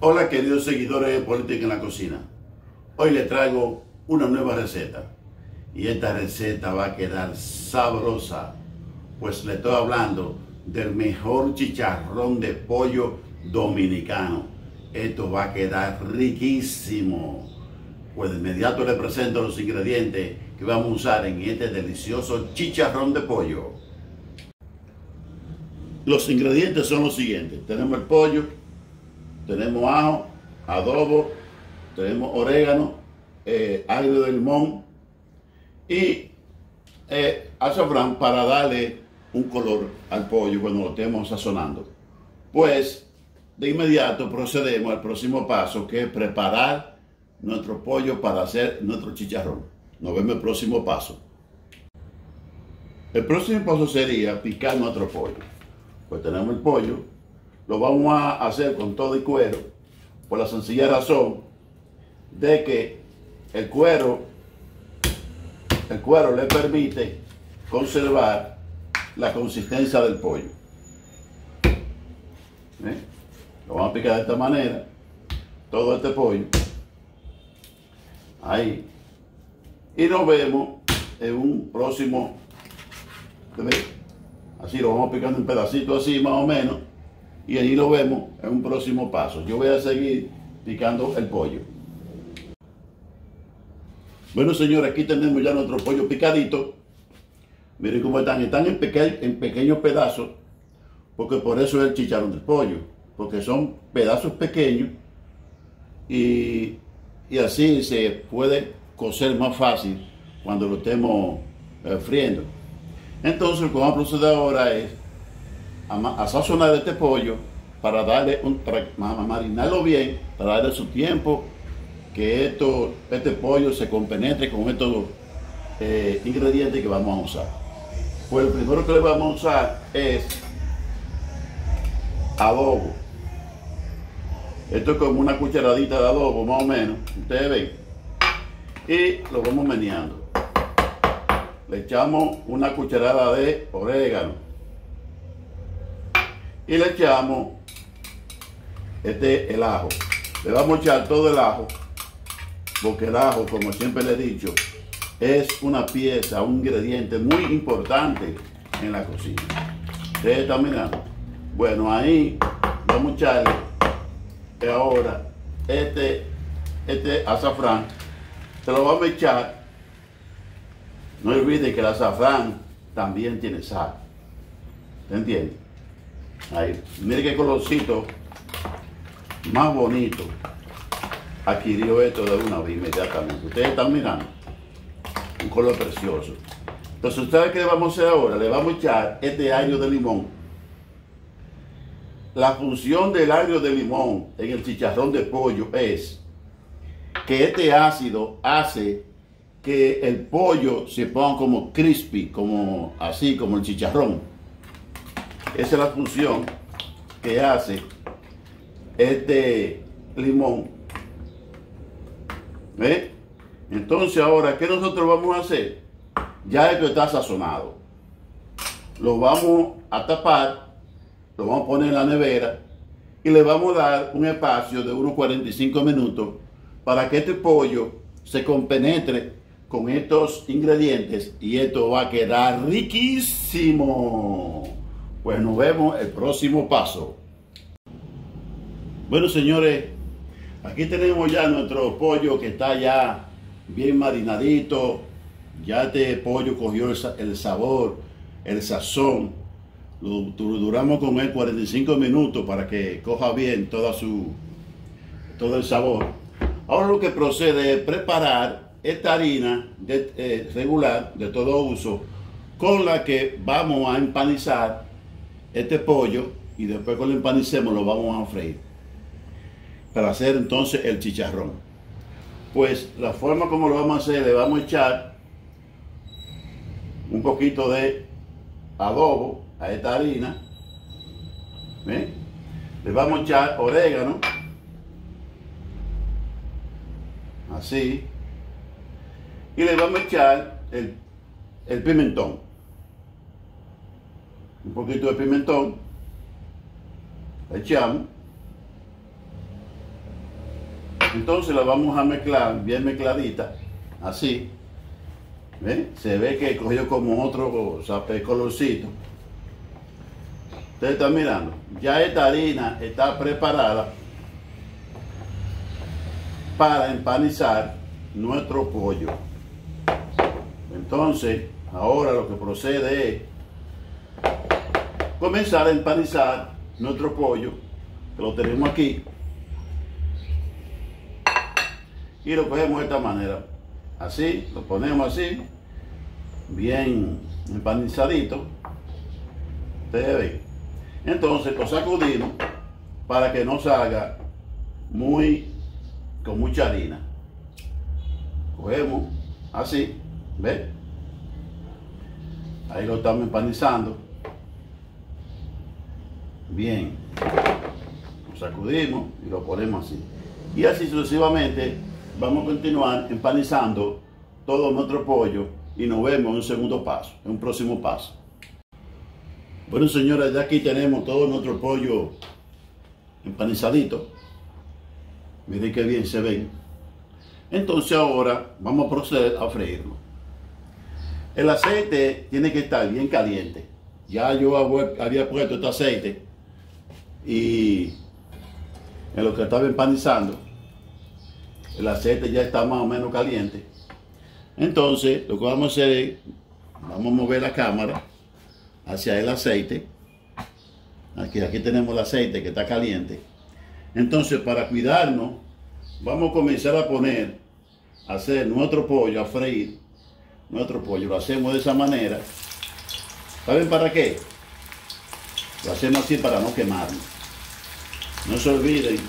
Hola queridos seguidores de Política en la Cocina. Hoy les traigo una nueva receta. Y esta receta va a quedar sabrosa. Pues le estoy hablando del mejor chicharrón de pollo dominicano. Esto va a quedar riquísimo. Pues de inmediato le presento los ingredientes que vamos a usar en este delicioso chicharrón de pollo. Los ingredientes son los siguientes. Tenemos el pollo, tenemos ajo, adobo, tenemos orégano, eh, de limón y eh, azafrán para darle un color al pollo cuando lo estemos sazonando. Pues de inmediato procedemos al próximo paso que es preparar nuestro pollo para hacer nuestro chicharrón. Nos vemos el próximo paso. El próximo paso sería picar nuestro pollo. Pues tenemos el pollo, lo vamos a hacer con todo el cuero, por la sencilla razón de que el cuero, el cuero le permite conservar la consistencia del pollo. ¿Eh? Lo vamos a picar de esta manera, todo este pollo. Ahí. Y nos vemos en un próximo Así lo vamos picando en pedacitos así más o menos. Y ahí lo vemos en un próximo paso. Yo voy a seguir picando el pollo. Bueno señores, aquí tenemos ya nuestro pollo picadito. Miren cómo están. Están en, en pequeños pedazos. Porque por eso es el chicharrón del pollo. Porque son pedazos pequeños. Y, y así se puede cocer más fácil cuando lo estemos eh, friendo. Entonces lo que vamos a proceder ahora es a, sazonar este pollo para darle un, marinarlo bien, para darle su tiempo, que esto, este pollo se compenetre con estos eh, ingredientes que vamos a usar. Pues el primero que le vamos a usar es adobo. Esto es como una cucharadita de adobo, más o menos, ustedes ven. Y lo vamos meneando le echamos una cucharada de orégano y le echamos este el ajo. Le vamos a echar todo el ajo porque el ajo como siempre le he dicho es una pieza un ingrediente muy importante en la cocina. Ustedes están mirando bueno ahí vamos a echarle ahora este este azafrán. Se lo vamos a echar. No olvide que el azafrán también tiene sal. ¿Te entiendes? Ahí. Mire qué colorcito más bonito adquirió esto de una vez inmediatamente. Ustedes están mirando. Un color precioso. Entonces, ¿ustedes qué le vamos a hacer ahora? Le vamos a echar este año de limón. La función del agrio de limón en el chicharrón de pollo es que este ácido hace que el pollo se ponga como crispy, como así, como el chicharrón. Esa es la función que hace este limón. ¿Eh? Entonces ahora, ¿qué nosotros vamos a hacer? Ya esto está sazonado. Lo vamos a tapar, lo vamos a poner en la nevera y le vamos a dar un espacio de unos 45 minutos para que este pollo se compenetre con estos ingredientes y esto va a quedar riquísimo. Pues nos vemos el próximo paso. Bueno, señores, aquí tenemos ya nuestro pollo que está ya bien marinadito. Ya este pollo cogió el sabor, el sazón. Lo duramos con él 45 minutos para que coja bien toda su, todo el sabor. Ahora lo que procede es preparar esta harina de, eh, regular de todo uso con la que vamos a empanizar este pollo y después cuando lo empanicemos lo vamos a freír para hacer entonces el chicharrón pues la forma como lo vamos a hacer le vamos a echar un poquito de adobo a esta harina le vamos a echar orégano así y le vamos a echar el, pimentón. Un poquito de pimentón. Echamos. Entonces la vamos a mezclar bien mezcladita, así. Se ve que cogió como otro sape colorcito. Ustedes están mirando. Ya esta harina está preparada para empanizar nuestro pollo. Entonces, ahora lo que procede es comenzar a empanizar nuestro pollo, que lo tenemos aquí. Y lo cogemos de esta manera. Así, lo ponemos así, bien empanizadito. Ustedes ven. Entonces lo sacudimos para que no salga muy con mucha harina. Cogemos así, ¿ves? Ahí lo estamos empanizando. Bien. Lo sacudimos y lo ponemos así. Y así sucesivamente vamos a continuar empanizando todo nuestro pollo y nos vemos en un segundo paso, en un próximo paso. Bueno, señores, ya aquí tenemos todo nuestro pollo empanizadito. Miren qué bien se ven. Entonces ahora vamos a proceder a freírlo. El aceite tiene que estar bien caliente. Ya yo había puesto este aceite y en lo que estaba empanizando, el aceite ya está más o menos caliente. Entonces, lo que vamos a hacer es, vamos a mover la cámara hacia el aceite. Aquí, aquí tenemos el aceite que está caliente. Entonces, para cuidarnos, vamos a comenzar a poner, a hacer nuestro pollo, a freír nuestro pollo. Lo hacemos de esa manera. ¿Saben para qué? Lo hacemos así para no quemarnos. No se olviden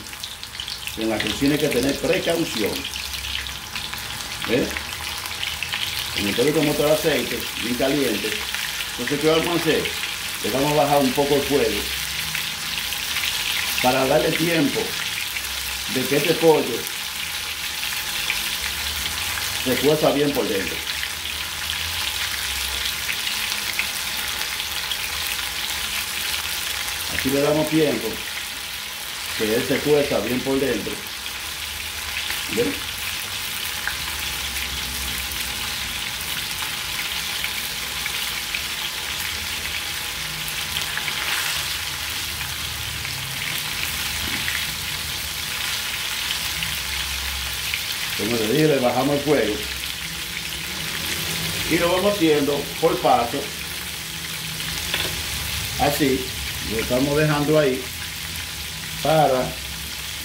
que en la cocina hay que tener precaución. ¿Ves? Como como otro aceite, bien caliente, entonces, ¿qué vamos a hacer? Le vamos a bajar un poco el fuego para darle tiempo de que este pollo se cueza bien por dentro. Aquí le damos tiempo que él se cueza bien por dentro. Como les dije, le bajamos el fuego. Y lo vamos haciendo por paso. Así lo estamos dejando ahí para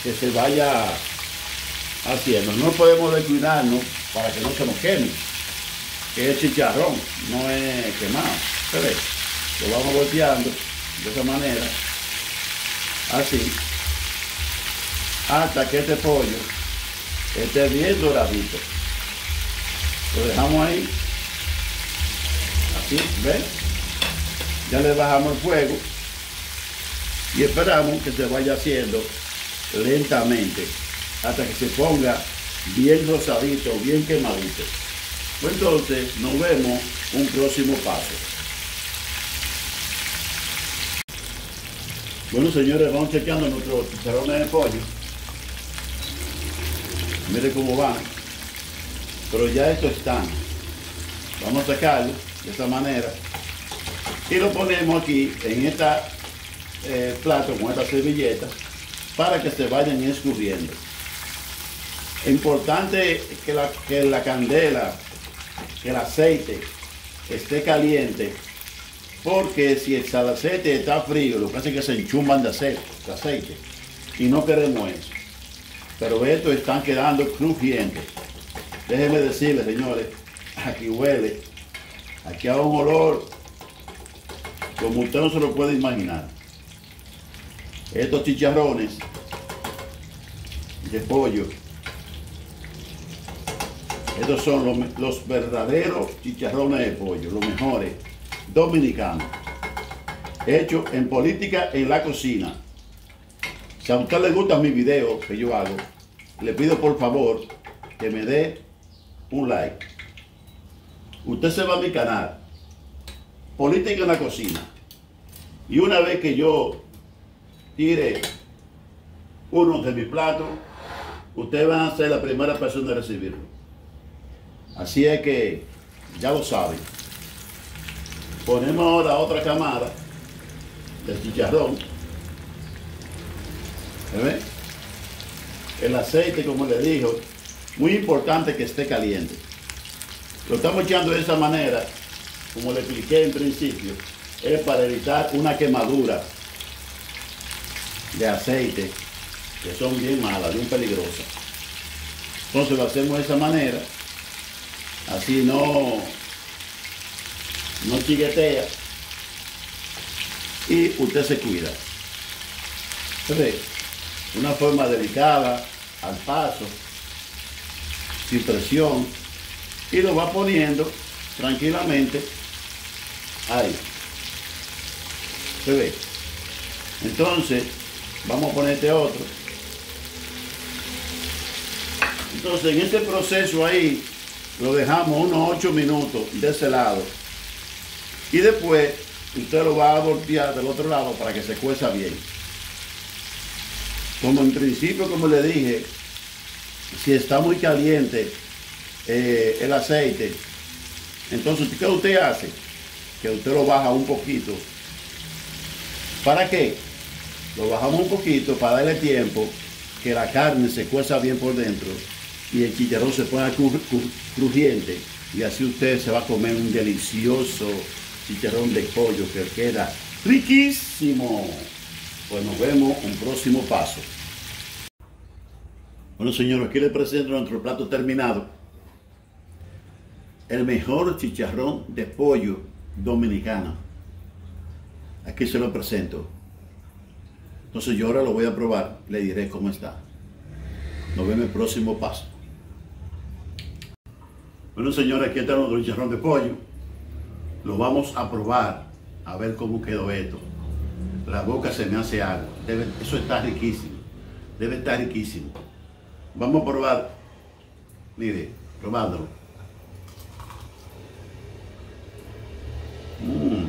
que se vaya haciendo no podemos descuidarnos para que no se nos queme que es chicharrón no es quemado ¿se lo vamos volteando de esa manera así hasta que este pollo esté bien doradito. Lo dejamos ahí. Así, ¿ven? Ya le bajamos el fuego y esperamos que se vaya haciendo lentamente hasta que se ponga bien rosadito, bien quemadito. Pues entonces nos vemos un próximo paso. Bueno señores, vamos chequeando nuestros chicharrones de pollo. Mire cómo van. Pero ya esto está. Vamos a sacarlo de esta manera. Y lo ponemos aquí en esta eh, plato con esta servilleta para que se vayan escurriendo. Importante que la, que la candela, que el aceite esté caliente, porque si el aceite está frío, lo que hace es que se enchumban de aceite, de aceite. Y no queremos eso. Pero estos están quedando crujientes. Déjenme decirles, señores, aquí huele. Aquí hay un olor como usted no se lo puede imaginar. Estos chicharrones de pollo. Estos son los, verdaderos chicharrones de pollo, los mejores dominicanos. Hechos en política en la cocina. Si a usted le gusta mi video que yo hago, le pido por favor que me dé un like. Usted se va a mi canal, Política en la Cocina. Y una vez que yo tire uno de mis platos, ustedes van a ser la primera persona en recibirlo. Así es que ya lo saben. Ponemos ahora otra camada de chicharrón. ¿Ve? El aceite, como le dijo, muy importante que esté caliente. Lo estamos echando de esa manera, como le expliqué en principio, es para evitar una quemadura de aceite que son bien malas, bien peligrosas. Entonces lo hacemos de esa manera, así no, no chiguetea y usted se cuida. Entonces, una forma delicada, al paso, sin presión, y lo va poniendo tranquilamente ahí. ¿Se ve? Entonces, vamos a ponerte otro. Entonces, en este proceso ahí, lo dejamos unos 8 minutos de ese lado. Y después, usted lo va a voltear del otro lado para que se cueza bien. Como en principio, como le dije, si está muy caliente eh, el aceite, entonces, ¿qué usted hace? Que usted lo baja un poquito. ¿Para qué? Lo bajamos un poquito para darle tiempo que la carne se cueza bien por dentro y el chicharrón se ponga crujiente y así usted se va a comer un delicioso chicharrón de pollo que queda riquísimo. Pues nos vemos en próximo paso. Bueno, señores, aquí les presento nuestro plato terminado. El mejor chicharrón de pollo dominicano. Aquí se lo presento. Entonces yo ahora lo voy a probar, le diré cómo está. Nos vemos en el próximo paso. Bueno, señores, aquí está nuestro chicharrón de pollo. Lo vamos a probar, a ver cómo quedó esto. La boca se me hace algo. eso está riquísimo. Debe estar riquísimo. Vamos a probar. Mire, probándolo. Mmm.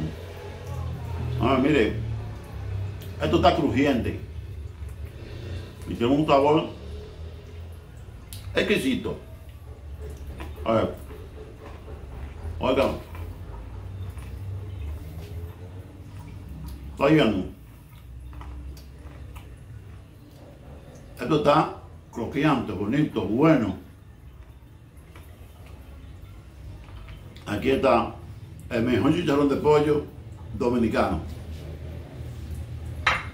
Ah, mire. Esto está crujiente. Y tiene un sabor exquisito. A ver. Oigan. Esto está croqueante, bonito, bueno. Aquí está el mejor chicharrón de pollo dominicano.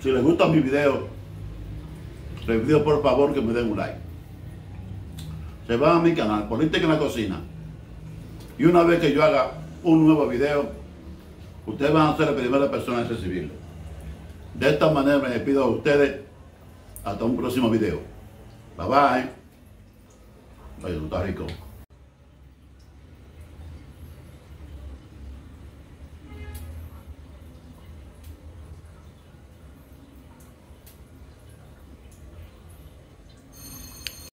Si les gusta mi video, les pido por favor que me den un like. Se van a mi canal, Política en la Cocina. Y una vez que yo haga un nuevo video, ustedes van a ser la primera persona en recibirlo. De esta manera me despido a ustedes. Hasta un próximo video. Bye bye. Ay, está rico.